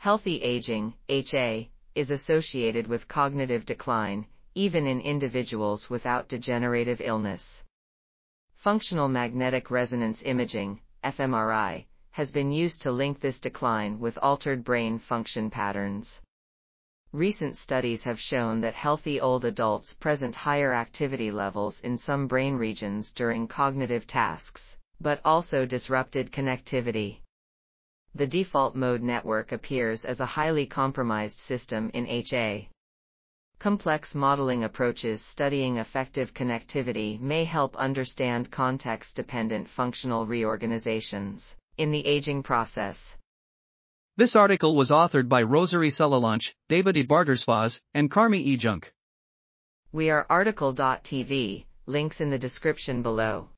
Healthy aging, HA, is associated with cognitive decline, even in individuals without degenerative illness. Functional magnetic resonance imaging, fMRI, has been used to link this decline with altered brain function patterns. Recent studies have shown that healthy old adults present higher activity levels in some brain regions during cognitive tasks, but also disrupted connectivity. The default mode network appears as a highly compromised system in HA. Complex modeling approaches studying effective connectivity may help understand context-dependent functional reorganizations in the aging process. This article was authored by Roser Sala-Llonch, David E. Bartrés-Faz, and Carmi E. Junk. We are RTCL.TV, links in the description below.